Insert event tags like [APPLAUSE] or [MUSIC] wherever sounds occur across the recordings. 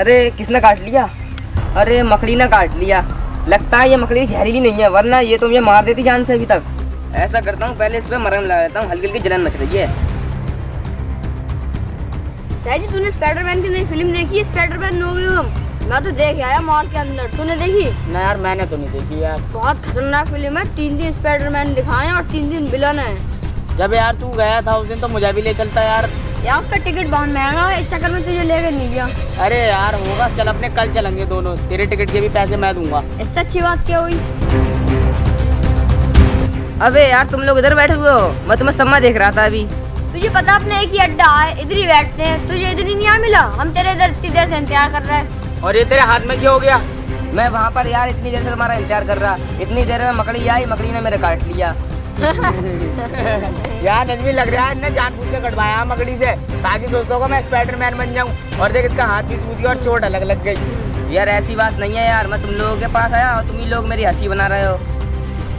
अरे किसने काट लिया? अरे मकड़ी ने काट लिया। लगता है ये मकड़ी जहरीली नहीं है वरना ये तो मुझे मार देती जान से अभी तक। ऐसा करता हूँ पहले इस पे मरहम लगा देता हूँ हल्की हल्की जलन मच रही है। सहजी तूने स्पाइडरमैन की नई फ़िल्म देखी स्पाइडरमैन नो मैं तो देख आया मॉल के अंदर तूने देखी? ना यार मैंने तो नहीं देखी यार। बहुत खतरनाक फ़िल्म है तीन दिन स्पाइडरमैन दिखाए और तीन दिन विलन है। जब यार तू गया था उस दिन तो मुझे भी ले चलता यार। यार उसका टिकट बहुत महँगा है इस चक्कर में तुझे लेकर नहीं गया। अरे यार होगा चल अपने कल चलेंगे दोनों। तेरे टिकट के भी पैसे मैं दूँगा। इससे अच्छी बात क्या हुई? अबे यार तुम लोग इधर बैठे हुए हो। मैं तुम्हें सम्मा देख रहा था अभी। तुझे पता अपने एक ही अड्डा है इधर ही बैठते हैं। तुझे इधर ही नहीं मिला? हम तेरे इधर इतनी देर से इंतज़ार कर रहे हैं। और ये तेरे हाथ में क्या हो गया? मैं वहाँ पर यार इतनी देर से तुम्हारा इंतज़ार कर रहा। इतनी देर में मकड़ी आई मकड़ी ने मेरे काट लिया। [LAUGHS] यार नजमी लग रहा है इसने जानबूझ के कटवाया मकड़ी से ताकि दोस्तों को मैं स्पाइडरमैन बन जाऊँ। और देख इसका हाथ भी सूझ गया और चोट अलग लग गई। यार ऐसी बात नहीं है यार मैं तुम लोगों के पास आया और तुम ही लोग मेरी हँसी बना रहे हो।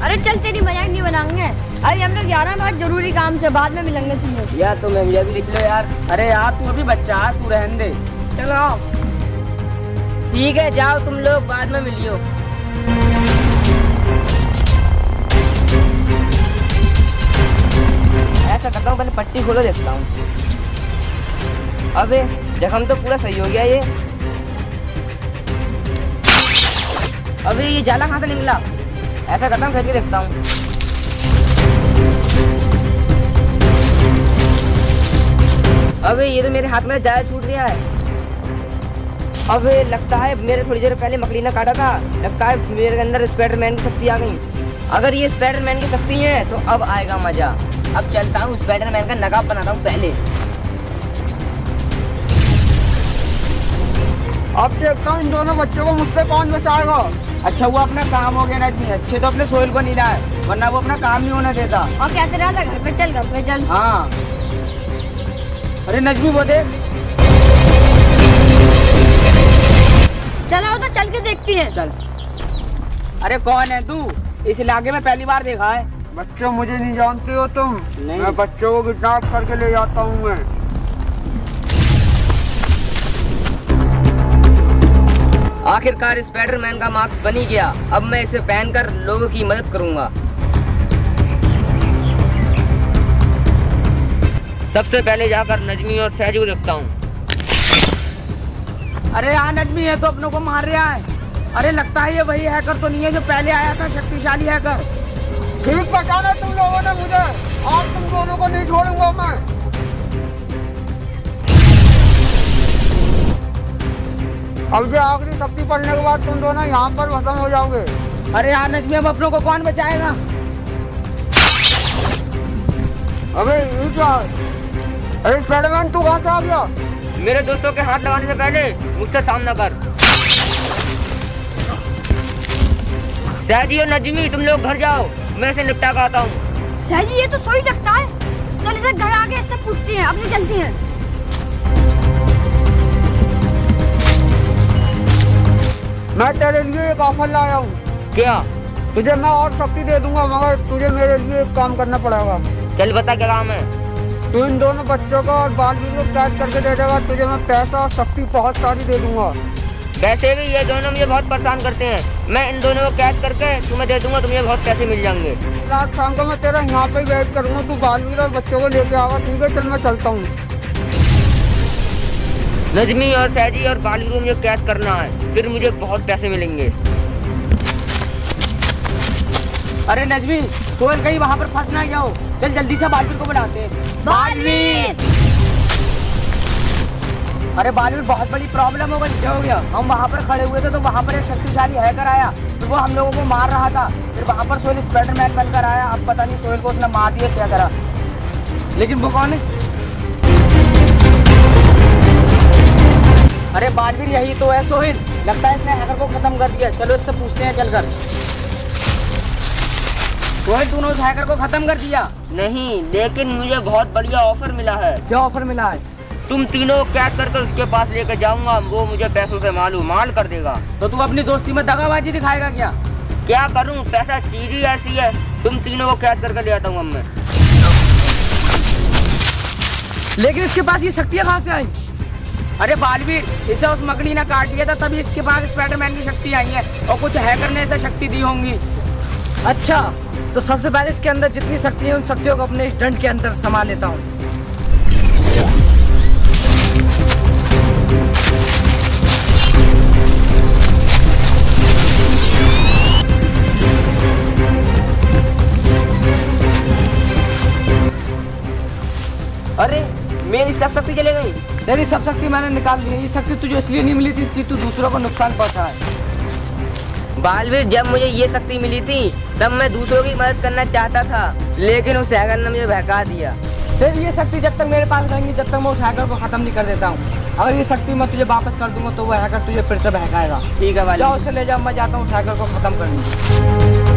अरे चल तेरी मज़ाक नहीं बनाएँगे। अभी हम लोग जा रहे हैं बहुत ज़रूरी काम से बाद में मिलेंगे तुम लोग। यार तुम्हें मुझे भी लिख लो यार। अरे यार तू अभी बच्चा तू रहने दे। चलो। ठीक है जाओ तुम लोग बाद में मिलियो। पहले पट्टी खोलो देखता हूँ अबे जख्म तो पूरा सही हो गया ये। अबे, ये जाला कहाँ से निकला? ऐसा करता हूँ, करके देखता हूँ। अबे, ये तो मेरे हाथ में जाला छूट गया है। अबे, लगता है मेरे थोड़ी देर पहले मकड़ी ने काटा था। लगता है मेरे अंदर स्पाइडरमैन की शक्ति आ गई। अगर ये स्पाइडरमैन की शक्ति है तो अब आएगा मज़ा। अब चलता हूँ स्पाइडरमैन का नकाब बनाता हूँ पहले। अब देखता हूँ इन दोनों बच्चों को मुझसे कौन बचाएगा। अच्छा वो अपना काम हो गया ना इतनी। अच्छे तो अपने सोहेल को नहीं लाए वरना वो अपना काम नहीं होने देता। और कहते रहा था घर पे चल घर पे चल। हाँ। अरे नजमी वो देख। चलो तो चल के देखती है। चल। अरे कौन है तू? इस इलाके में पहली बार देखा है। बच्चों मुझे नहीं जानते हो तुम। नहीं। मैं बच्चों को किडनैप करके ले जाता हूँ मैं। आखिरकार स्पाइडरमैन का मास्क बन ही गया। अब मैं इसे पहनकर लोगों की मदद करूँगा। सबसे पहले जाकर नजमी और सहजू रखता हूँ। अरे यहाँ नजमी है तो अपनों को मार रहा है। अरे लगता है ये वही हैकर तो नहीं है जो पहले आया था शक्तिशाली हैकर ठीक पहचाना तुम लोगों ने मुझे। आज तुम दोनों को नहीं छोड़ूँगा मैं। अब ये आखिरी शक्ति पढ़ने के बाद तुम दोनों यहाँ पर खत्म हो जाओगे। अरे यहाँ नजमी अब अपनों को कौन बचाएगा? अबे ये क्या अरे स्पाइडरमैन तू कहाँ से आ गया? मेरे दोस्तों के हाथ लगाने से पहले मुझसे सामना कर। और नजमी तुम लोग घर जाओ। मैं इसे निपटा कर आता हूँ सहजी ये तो सो ही सकता है। चल इसे घर आके इससे पूछती हैं अपनी चलती हैं। मैं तेरे लिए एक ऑफ़र लाया हूँ। क्या? तुझे मैं और शक्ति दे दूँगा मगर तुझे मेरे लिए एक काम करना पड़ेगा। चल बता क्या काम है। तू इन दोनों बच्चों को और बालवीर को कैद करके दे देगा तुझे मैं पैसा और शक्ति बहुत सारी दे दूँगा। वैसे भी ये दोनों मुझे बहुत परेशान करते हैं। मैं इन दोनों को कैद करके तुम्हें दे दूँगा तुम्हें बहुत पैसे मिल जाएँगे। रात शाम को मैं तेरा यहाँ पे वेट करूँगा तू बालवीर और बच्चों को लेके आवा ठीक है? चल मैं चलता हूँ। नजमी और सैजी और बालवीर को मुझे कैद करना है फिर मुझे बहुत पैसे मिलेंगे। अरे नजमी सोहेल कहीं वहाँ पर फंस ना जाओ। चल जल्दी से बालवीर को बुलाते हैं। बालवीर! अरे बालवीर बहुत बड़ी प्रॉब्लम हो गई क्या हो गया? हम वहाँ पर खड़े हुए थे तो वहाँ पर एक शक्तिशाली हैकर आया। तो वो हम लोगों को मार रहा था। फिर वहाँ पर सोहेल स्पाइडरमैन बनकर आया। अब पता नहीं सोहेल को उसने मार दिया क्या करा। लेकिन वो कौन है? अरे बालवीर यही तो है सोहेल लगता है इसने हैकर को खत्म कर दिया। चलो इससे पूछते हैं चलकर। सोहेल तूने उस हैकर को खत्म कर दिया? नहीं लेकिन मुझे बहुत बढ़िया ऑफ़र मिला है। क्या ऑफ़र मिला है? तुम तीनों को कैद करके उसके पास लेकर जाऊँगा वो मुझे पैसों से मालूम माल कर देगा। तो तू अपनी दोस्ती में दगाबाजी दिखाएगा क्या? क्या करूँ? पैसा चीज़ ही ऐसी है तुम तीनों को कैद करके ले आता हूँ मैं। लेकिन इसके पास ये शक्तियाँ कहाँ से आई? अरे बालवीर इसे उस मकड़ी ने काट लिया था तभी इसके पास स्पाइडरमैन की शक्ति आई है और कुछ हैकर ने इसे शक्ति दी होंगी। अच्छा तो सबसे पहले इसके अंदर जितनी शक्ति है उन शक्तियों को अपने इस दंड के अंदर समा लेता हूँ। अरे मेरी सब शक्ति चले गई। तेरी सब शक्ति मैंने निकाल ली ये शक्ति तुझे इसलिए नहीं मिली थी कि तू दूसरों को नुकसान पहुँचाए। बालवीर जब मुझे ये शक्ति मिली थी तब मैं दूसरों की मदद करना चाहता था लेकिन उस हैकर ने मुझे बहका दिया। फिर ये शक्ति जब तक मेरे पास रहेंगी जब तक मैं उस हैकर को खत्म नहीं कर देता हूँ। अगर ये शक्ति मैं तुझे वापस कर दूँगा तो वो हैकर तुझे फिर से बहकाएगा। ठीक है भाई जाओ उसे ले जाओ मैं जाता हूँ उस हैकर को खत्म करने।